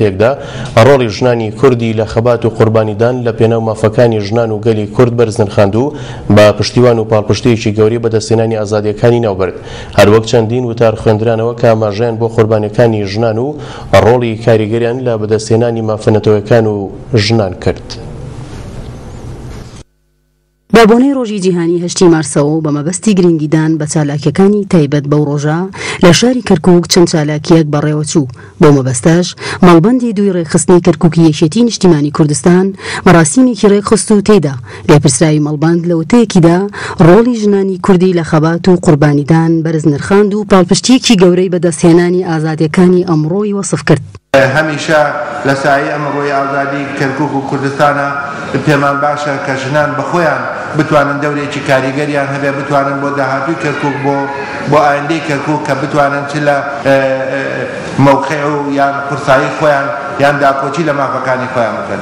تێکدا، ڕۆڵی ژنانی کوردی لە خەبات و قوربانیدان لە پێناو مافەکانی ژنان و گەلی کورد بەرز نرخاند و بە پشتیوان و پاڵپشتییەکی گەورەی بەدەستهێنانی ئازادییەکانی ناوبرد. هەروەک چەندین وتار خوێندرانەوە کە ئاماژەیان بۆ قوربانییەکانی ژنان و ڕۆڵی کاریگەریان لە بەدەستهێنانی مافە نەتەوەیەکان و ژنان کرد. بە بۆنەی ڕۆژی جیهانی هەشتی مارسەوە و بە مەبەستی گرنگیدان بە چالاکییەکانی تایبەت بەو ڕۆژە، لە شاری کەرکووک چەند چالاکییەک بەڕێوە چوو، بەو مەبەستەش مەڵبەندی دووی ڕێکخستنی کەرکووکی یەکێتیی نیشتیمانیی کوردستان مەراسیمێکی ڕێکخست و تێیدا لێپرسراوی مەڵبەند لە وتەیەکیدا ڕۆڵی ژنانی کوردی لە خەبات و قوربانیدان بەرز نرخاند و پاڵپشتییەکی گەورەی بەدەستهێنانی ئازادییەکانی ئەمڕۆی وەسف کرد. هەمیشە لە سایەی ئەمڕۆی ئازادی کەرکوک و کوردستانە پێمان باشە کە ژنان بە خۆیان بتوانن دەورێکی کاریگەریان هەبێ بتوانن بۆ داهاتووی کەرکوک بۆ بۆ ئایندەی کەرکوک کە بتوانن چ لە مەوقع و یان قورسایی خۆیان یان داکۆکی لە مافەکانی خۆیان بکەن.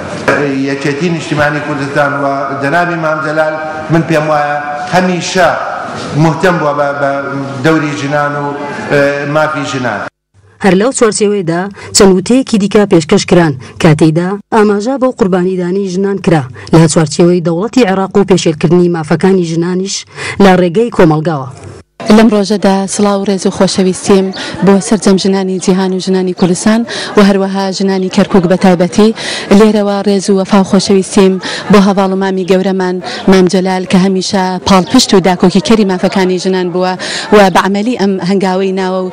یەکێتی نیشتیمانی کوردستان و جەنابی مام جەلال من پێم وایە هەمیشە موهتەم بووە بە دەوری ژنان و مافی ژنان. هەر لەو چوارچێوەیەدا چەند وتەیەکی دیکە پێشکەش کران کە تێیدا ئاماژە بۆ قوربانیدانی ژنان کرا لە چوارچێوەی دەوڵەتی عێراق و پێشێلکردنی مافەکانی ژنانیش لە ڕێگەی کۆمەڵگاوە. لەم ڕۆژەدا سڵاو و ڕێز و خۆشەویستیم بۆ سەرجەم ژنانی جیهان و ژنانی کوردستان و هەروەها ژنانی کەرکووک بە تایبەتی، لێرەوە ڕێز و وەفا و خۆشەویستیم بۆ هەڤاڵ و مامی گەورەمان مام جەلال کە هەمیشە پاڵپشت و داکۆکیکەری مافەکانی ژنان بووە و بە عەمەلی ئەم هەنگاوەی ناوە و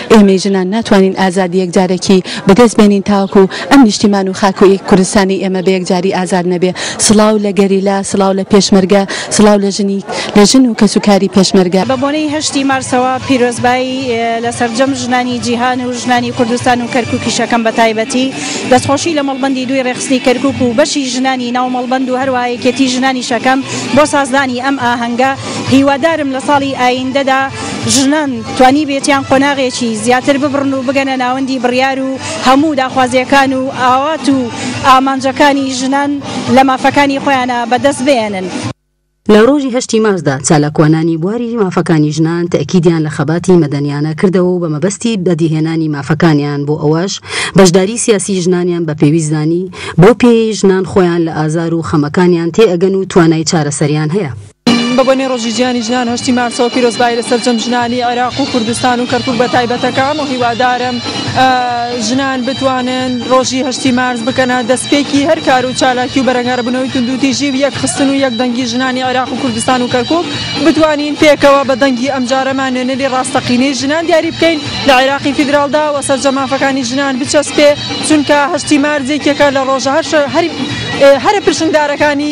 ئێمەی ژنان ناتوانین ئازادی یەکجارەکی بەدەست بێنین تاوەکو ئەم نیشتیمان و خاک و ی کوردستانی ئێمە بە یەکجاری ئازاد نەبێ. سڵاو لە گەریلا، سڵاو لە پێشمەرگە، سڵاو لە ژنی لە ژن و کەس و کاری پێشمەرگە. بە بۆنەی هەشتی مارسەوە پیرۆزبایی لە سەرجەم ژنانی جیهان و ژنانی کوردستان و کەرکوکیش ئەکەم بە تایبەتی. دەستخۆشی لە مەڵبەندی دووی رێکخستنی کەرکوک و بەشی ژنانی ناو مەڵبەند و هەروەها یەکێتی ژنانیش ئەکەم بۆ سازدانی ئەم ئاهەنگە. هیوادارم لە ساڵی ئایندەدا ژنان. توانیبێتیان قۆناغێکی زیاتر ببڕن و بگەنە ناوەندی بڕیار و هەموو داخوازییەکان و ئاوات و ئامانجەکانی ژنان لە مافەکانی خۆیانا بەدەست بێنن. لە ڕۆژی هەشتی مارسدا چالاکوانانی بواری مافەکانی ژنان تەئکیدیان لە خەباتی مەدەنیانە کردەوە و بە مەبەستی بەدیهێنانی مافەکانیان بۆ ئەوەش بەشداری سیاسی ژنانیان بە پێویست زانی بەو پێیەی ژنان خۆیان لە ئازار و خەمەکانیان تێئەگەن و توانای چارەسەریان هەیە. بە بۆنەی ڕۆژی جیهانی ژنان هەشتی مارسەوە پیرۆزبایی لە سەرجەم ژنانی عێراق و کوردستان و کەرکوک بە تایبەتەکەم و هیوادارم ژنان بتوانن ڕۆژی هەشتی مارس بکەنە دەستپێکی هەر کار و چالاکی و بەرەنگاربوونەوەی توندوتیژی و یەک خستن و یەک دەنگی ژنانی عێراق و کوردستان و کەرکوک بتوانین پێکەوە بە دەنگی ئەمجارەمان نوێنەری ڕاستەقینەی ژنان دیاری بکەین لە عێراقی فیدراڵدا و سەرجەم مافەکانی ژنان بچەسپێ چونکە هەشتی مارس یەکێکە لە ڕۆژە هەر هەرە پرشنگدارەکانی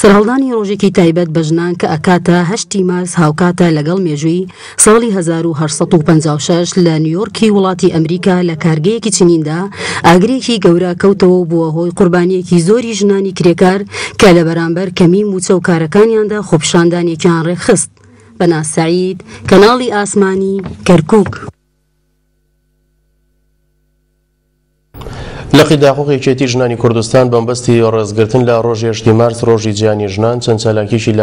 سەرهەڵدانی ڕۆژێکی تایبەت بە ژنان کە ئەکاتە هەشتی مارس هاوکاتە لەگەڵ مێژووی ساڵی هەزار و هەشت سەد و پەنجا و شەش لە نیۆرکی وڵاتی ئەمریکا لە کارگەیەکی چنیندا ئاگرێکی گەورە کەوتەوە و بووە هۆی قوربانییەکی زۆری ژنانی کرێکار کە لە بەرامبەر کەمیی مووچە و کارەکانیاندا خۆپیشاندانێکیان ڕێکخست. بەناز سەعید، کەناڵی ئاسمانی، کەرکووک. لقی داقوق یەکێتی ژنانی کوردستان بەمبەستی ڕێزگرتن لە ڕۆژی هەشتی مارس ڕۆژی جیهانی ژنان چەند چالاکیەکی لە